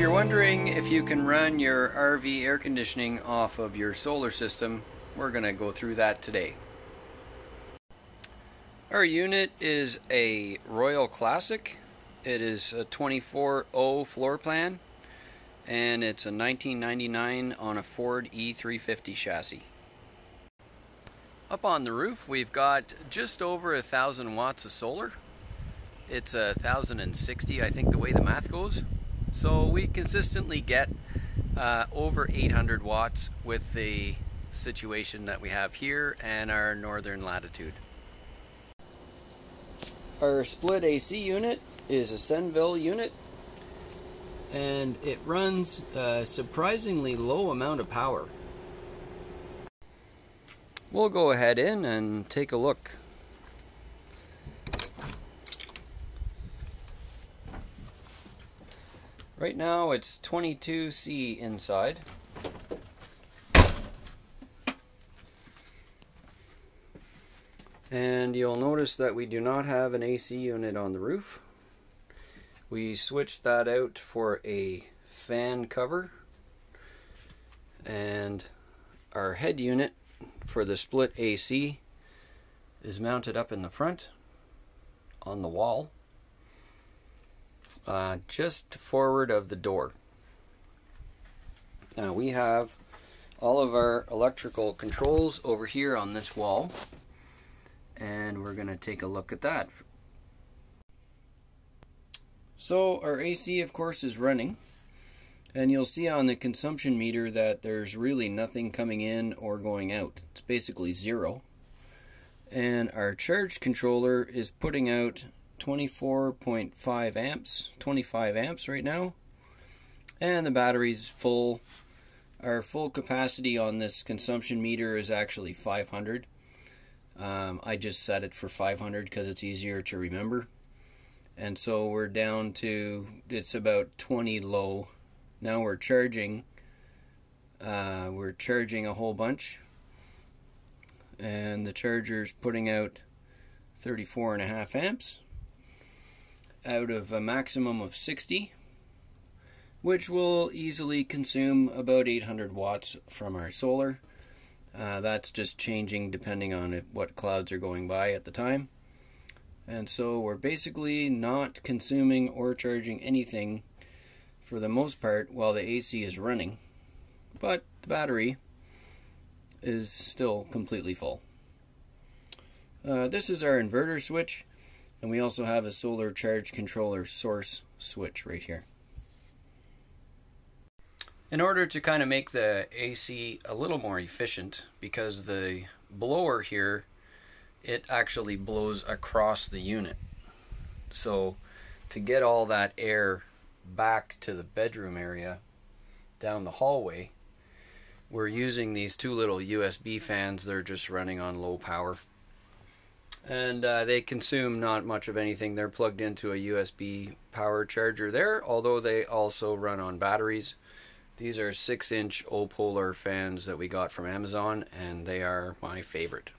you're wondering if you can run your RV air conditioning off of your solar system, we're going to go through that today. Our unit is a Royal Classic. It is a 24.0 floor plan and it's a 1999 on a Ford E350 chassis. Up on the roof we've got just over a thousand watts of solar. It's a thousand and sixty I think the way the math goes. So we consistently get uh, over 800 watts with the situation that we have here and our northern latitude. Our split AC unit is a Senville unit and it runs a surprisingly low amount of power. We'll go ahead in and take a look. Right now it's 22C inside. And you'll notice that we do not have an AC unit on the roof. We switched that out for a fan cover. And our head unit for the split AC is mounted up in the front on the wall uh, just forward of the door. Now we have all of our electrical controls over here on this wall and we're going to take a look at that. So our AC of course is running and you'll see on the consumption meter that there's really nothing coming in or going out. It's basically zero. And our charge controller is putting out 24.5 amps, 25 amps right now. And the battery's full. Our full capacity on this consumption meter is actually 500. Um, I just set it for 500 because it's easier to remember. And so we're down to, it's about 20 low. Now we're charging, uh, we're charging a whole bunch. And the charger's putting out 34 and a half amps out of a maximum of 60 which will easily consume about 800 watts from our solar. Uh, that's just changing depending on what clouds are going by at the time. And so we're basically not consuming or charging anything for the most part while the AC is running. But the battery is still completely full. Uh, this is our inverter switch. And we also have a solar charge controller source switch right here. In order to kind of make the AC a little more efficient, because the blower here, it actually blows across the unit. So to get all that air back to the bedroom area down the hallway, we're using these two little USB fans. They're just running on low power and uh, they consume not much of anything. They're plugged into a USB power charger there, although they also run on batteries. These are 6 inch OPOLAR fans that we got from Amazon, and they are my favorite.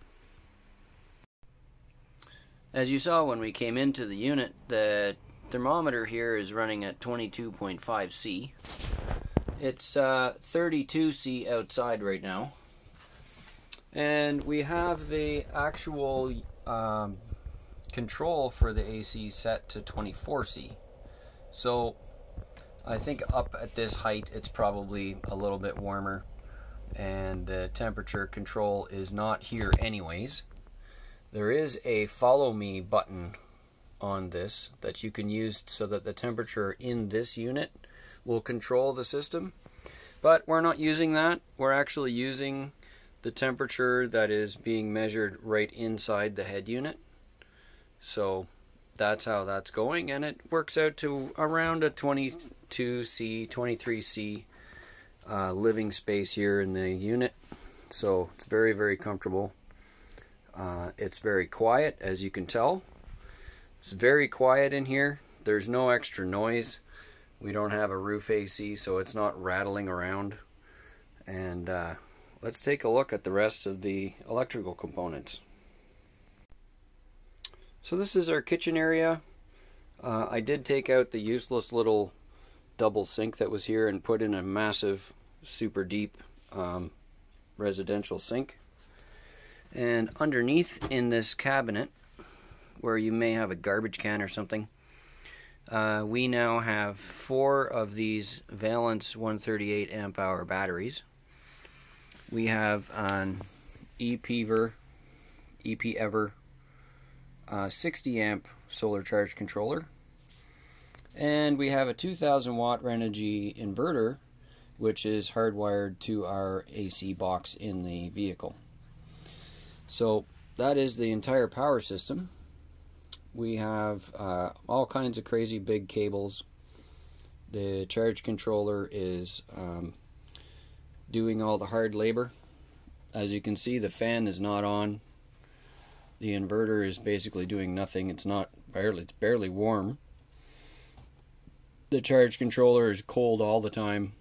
As you saw when we came into the unit, the thermometer here is running at 22.5 C. It's uh, 32 C outside right now. And we have the actual um, control for the AC set to 24C. So I think up at this height it's probably a little bit warmer and the temperature control is not here anyways. There is a follow me button on this that you can use so that the temperature in this unit will control the system. But we're not using that. We're actually using the temperature that is being measured right inside the head unit. So that's how that's going, and it works out to around a 22C, 23C uh, living space here in the unit. So it's very, very comfortable. Uh, it's very quiet, as you can tell. It's very quiet in here. There's no extra noise. We don't have a roof AC, so it's not rattling around. And uh, let's take a look at the rest of the electrical components. So this is our kitchen area. Uh, I did take out the useless little double sink that was here and put in a massive, super deep um, residential sink. And underneath in this cabinet, where you may have a garbage can or something, uh, we now have four of these Valence 138 amp hour batteries. We have an ePever, EP Ever uh, 60 amp solar charge controller. And we have a 2000 watt Renogy inverter, which is hardwired to our AC box in the vehicle. So that is the entire power system. We have uh, all kinds of crazy big cables. The charge controller is um, doing all the hard labor. As you can see, the fan is not on. The inverter is basically doing nothing. It's not barely it's barely warm. The charge controller is cold all the time.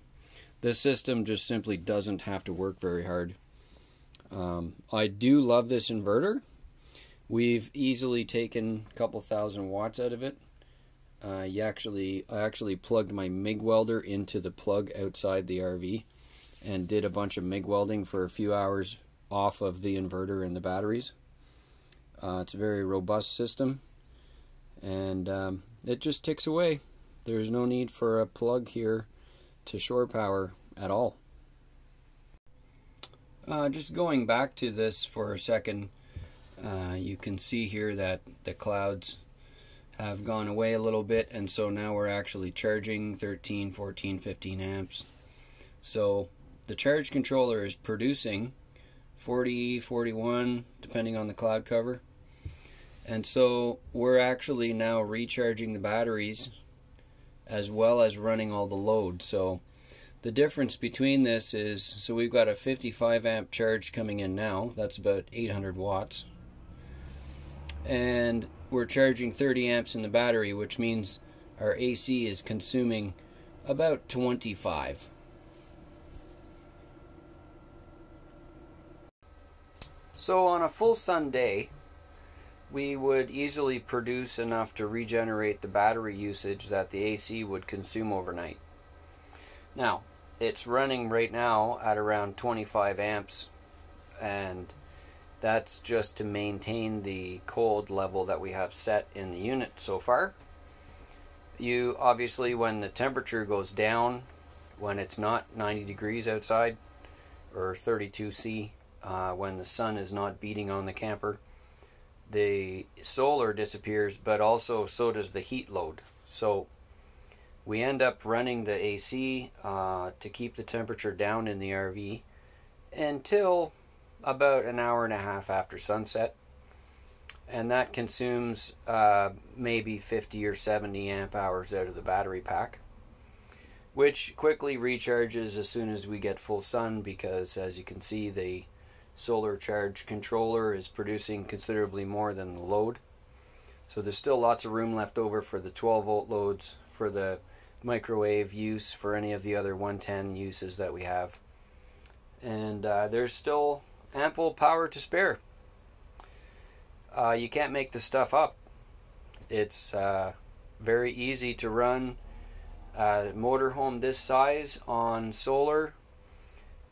This system just simply doesn't have to work very hard. Um, I do love this inverter. We've easily taken a couple thousand watts out of it. Uh, you actually, I actually plugged my MIG welder into the plug outside the RV and did a bunch of MIG welding for a few hours off of the inverter and the batteries. Uh, it's a very robust system and um, it just ticks away. There's no need for a plug here to shore power at all. Uh, just going back to this for a second, uh, you can see here that the clouds have gone away a little bit and so now we're actually charging 13, 14, 15 amps. So the charge controller is producing 40, 41 depending on the cloud cover. And so we're actually now recharging the batteries as well as running all the load. So the difference between this is so we've got a 55 amp charge coming in now. That's about 800 watts and we're charging 30 amps in the battery, which means our AC is consuming about 25. So on a full sun day, we would easily produce enough to regenerate the battery usage that the AC would consume overnight. Now, it's running right now at around 25 amps and that's just to maintain the cold level that we have set in the unit so far. You obviously, when the temperature goes down, when it's not 90 degrees outside or 32 C, uh, when the sun is not beating on the camper, the solar disappears, but also so does the heat load. So we end up running the AC uh, to keep the temperature down in the RV until about an hour and a half after sunset. And that consumes uh, maybe 50 or 70 amp hours out of the battery pack, which quickly recharges as soon as we get full sun because, as you can see, the solar charge controller is producing considerably more than the load. So there's still lots of room left over for the 12 volt loads, for the microwave use, for any of the other 110 uses that we have. And uh, there's still ample power to spare. Uh, you can't make this stuff up. It's uh, very easy to run a motorhome this size on solar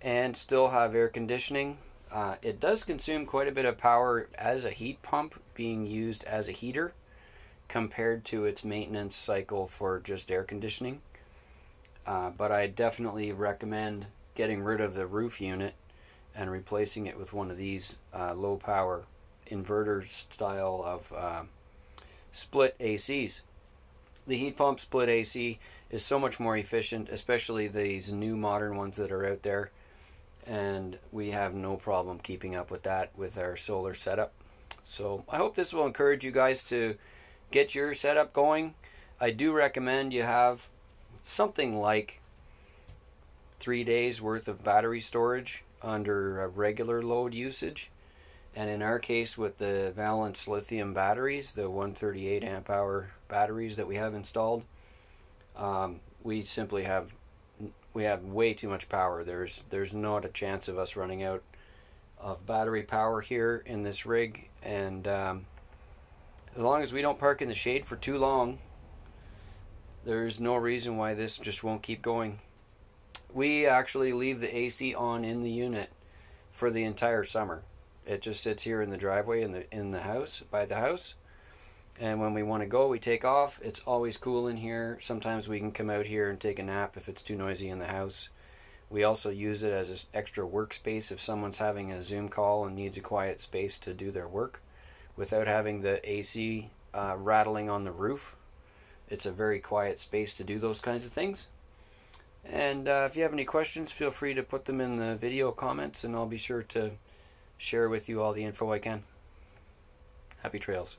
and still have air conditioning. Uh, it does consume quite a bit of power as a heat pump being used as a heater compared to its maintenance cycle for just air conditioning. Uh, but I definitely recommend getting rid of the roof unit and replacing it with one of these uh, low power inverter style of uh, split ACs. The heat pump split AC is so much more efficient, especially these new modern ones that are out there, and we have no problem keeping up with that with our solar setup. So I hope this will encourage you guys to get your setup going. I do recommend you have something like three days worth of battery storage under regular load usage. And in our case, with the Valence lithium batteries, the 138 amp hour batteries that we have installed, um, we simply have we have way too much power. There's there's not a chance of us running out of battery power here in this rig, and um, as long as we don't park in the shade for too long, There's no reason why this just won't keep going. We actually leave the AC on in the unit for the entire summer. It just sits here in the driveway in the in the house by the house. And when we want to go, we take off. It's always cool in here. Sometimes we can come out here and take a nap if it's too noisy in the house. We also use it as an extra workspace if someone's having a Zoom call and needs a quiet space to do their work without having the AC uh, rattling on the roof. It's a very quiet space to do those kinds of things. And uh, if you have any questions, feel free to put them in the video comments, and I'll be sure to share with you all the info I can. Happy trails.